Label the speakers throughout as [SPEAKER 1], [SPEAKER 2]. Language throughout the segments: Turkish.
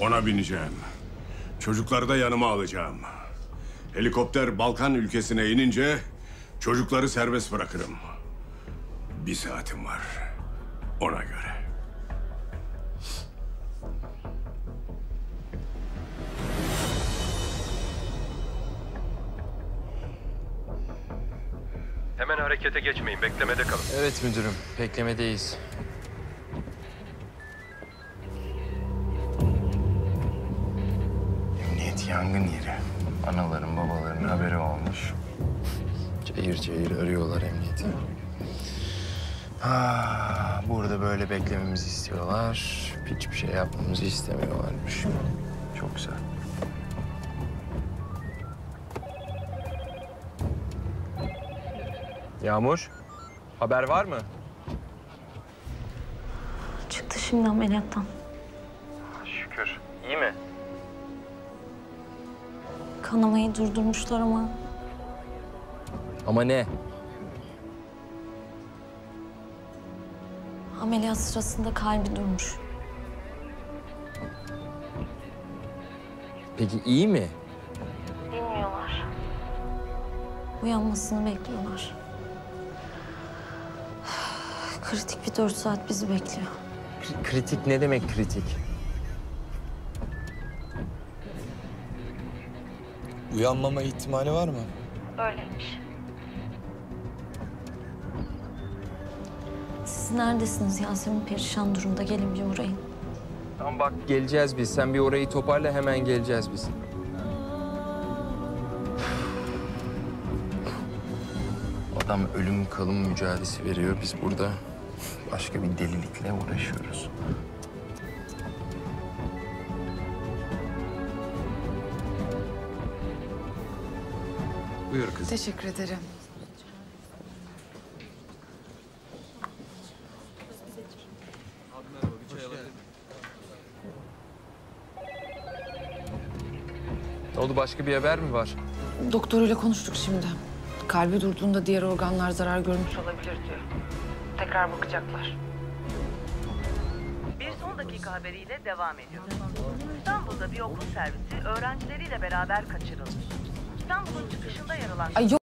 [SPEAKER 1] Ona bineceğim. Çocukları da yanıma alacağım. Helikopter Balkan ülkesine inince çocukları serbest bırakırım. Bir saatim var. Ona göre.
[SPEAKER 2] Hemen harekete geçmeyin. Beklemede kalın.
[SPEAKER 3] Evet müdürüm, beklemedeyiz.
[SPEAKER 4] Yangın yeri. Anaların babaların haberi olmuş.
[SPEAKER 3] Cayır cayır arıyorlar emniyeti.
[SPEAKER 4] Ha, burada böyle beklememizi istiyorlar.
[SPEAKER 3] Hiçbir şey yapmamızı istemiyorlarmış.
[SPEAKER 4] Çok güzel.
[SPEAKER 3] Yağmur, haber var mı?
[SPEAKER 5] Çıktı şimdi ameliyattan.
[SPEAKER 4] Şükür.
[SPEAKER 3] İyi mi?
[SPEAKER 5] Kanamayı durdurmuşlar ama
[SPEAKER 3] Ama ne?
[SPEAKER 5] ameliyat sırasında kalbi durmuş.
[SPEAKER 3] Peki iyi mi?
[SPEAKER 5] Bilmiyorlar. Uyanmasını bekliyorlar. Kritik bir dört saat bizi bekliyor.
[SPEAKER 3] Kri- kritik ne demek kritik?
[SPEAKER 6] Uyanmama ihtimali var mı?
[SPEAKER 5] Öyleymiş. Siz neredesiniz Yasemin perişan durumda? Gelin bir uğrayın.
[SPEAKER 3] Tamam bak geleceğiz biz. Sen bir orayı toparla hemen geleceğiz biz.
[SPEAKER 4] Adam ölüm kalım mücadelesi veriyor. Biz burada başka bir delilikle uğraşıyoruz.
[SPEAKER 3] Buyur kızım.
[SPEAKER 7] Teşekkür ederim.
[SPEAKER 3] Ne oldu başka bir haber mi var?
[SPEAKER 7] Doktoruyla konuştuk şimdi. Kalbi durduğunda diğer organlar zarar görmüş olabilir diyor. Tekrar bakacaklar.
[SPEAKER 8] Bir son dakika haberiyle devam ediyoruz. İstanbul'da bir okul servisi öğrencileriyle beraber kaçırılmış.
[SPEAKER 7] Ay.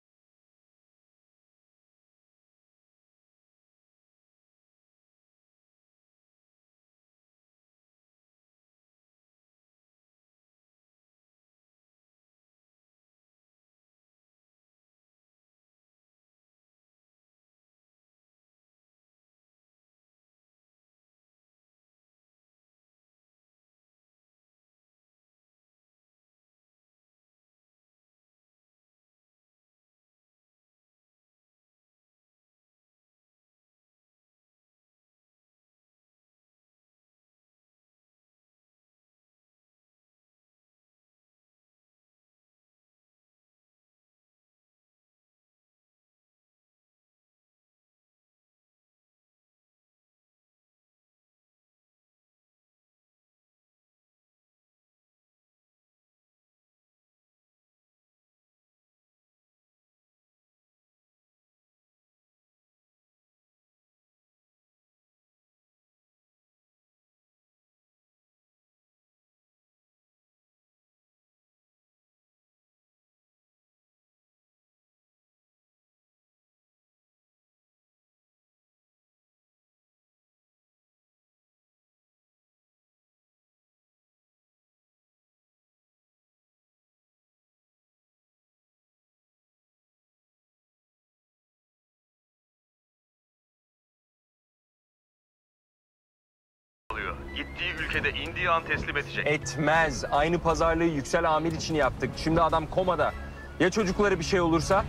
[SPEAKER 2] Alıyor. Gittiği ülkede indiği an teslim edecek.
[SPEAKER 3] Etmez. Aynı pazarlığı Yüksel Amir için yaptık. Şimdi adam komada. Ya çocuklara bir şey olursa?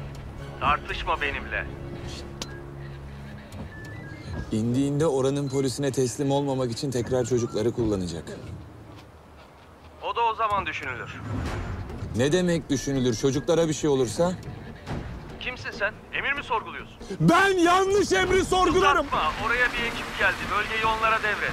[SPEAKER 2] Tartışma benimle.
[SPEAKER 6] İndiğinde oranın polisine teslim olmamak için tekrar çocukları kullanacak.
[SPEAKER 2] O da o zaman düşünülür.
[SPEAKER 6] Ne demek düşünülür? Çocuklara bir şey olursa?
[SPEAKER 2] Kimsin sen? Emir mi sorguluyorsun?
[SPEAKER 6] Ben yanlış emri sorgularım.
[SPEAKER 2] Uzatma. Oraya bir ekip geldi. Bölgeyi onlara devret.